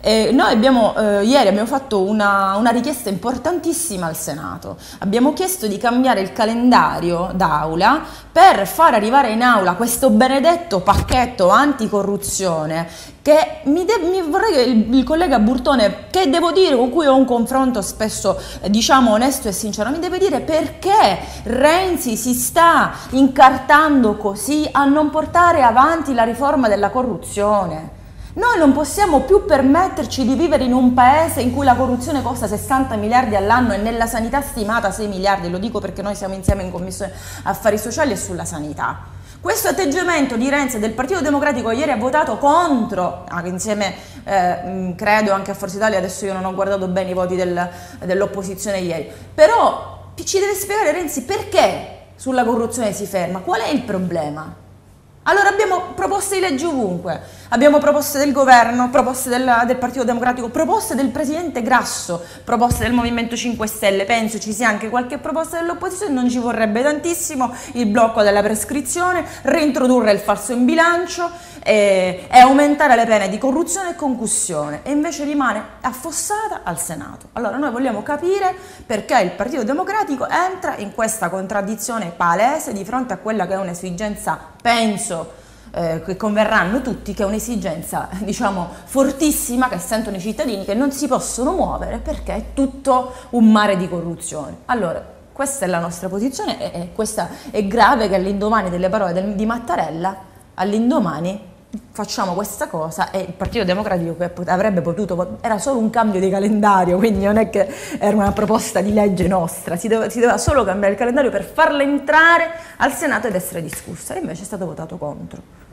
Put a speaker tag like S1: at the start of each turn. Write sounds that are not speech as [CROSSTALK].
S1: E noi abbiamo, eh, ieri abbiamo fatto una, una, richiesta importantissima al Senato. Abbiamo chiesto di cambiare il calendario d'aula per far arrivare in aula questo benedetto pacchetto anticorruzione che mi, de- mi vorrei che il, il, collega Burtone, che devo dire, con cui ho un confronto spesso eh, diciamo onesto e sincero, mi deve dire perché Renzi si sta incartando così a non portare avanti la riforma della corruzione. Noi non possiamo più permetterci di vivere in un paese in cui la corruzione costa 60 miliardi all'anno e nella sanità stimata 6 miliardi, lo dico perché noi siamo insieme in Commissione Affari Sociali e sulla sanità. Questo atteggiamento di Renzi e del Partito Democratico ieri ha votato contro, insieme eh, credo anche a Forza Italia, adesso io non ho guardato bene i voti del, dell'opposizione ieri, però ci deve spiegare Renzi perché sulla corruzione si ferma, qual è il problema? Allora abbiamo proposte di legge ovunque, abbiamo proposte del governo, proposte del, del, Partito Democratico, proposte del Presidente Grasso, proposte del Movimento 5 Stelle, penso ci sia anche qualche proposta dell'opposizione, non ci vorrebbe tantissimo. Il blocco della prescrizione, reintrodurre il falso in bilancio e, e aumentare le pene di corruzione e concussione. E invece rimane affossata al Senato. Allora noi vogliamo capire perché il Partito Democratico entra in questa contraddizione palese di fronte a quella che è un'esigenza, penso, eh, che converranno tutti che è un'esigenza [LAUGHS] diciamo fortissima che sentono i cittadini che non si possono muovere perché è tutto un mare di corruzione. Allora, questa è la nostra posizione e, e questa è grave che all'indomani delle parole del, di Mattarella, all'indomani facciamo questa cosa e il Partito Democratico avrebbe potuto, era solo un cambio di calendario, quindi non è che era una proposta di legge nostra, si doveva, si doveva solo cambiare il calendario per farla entrare al Senato ed essere discussa e invece è stato votato contro.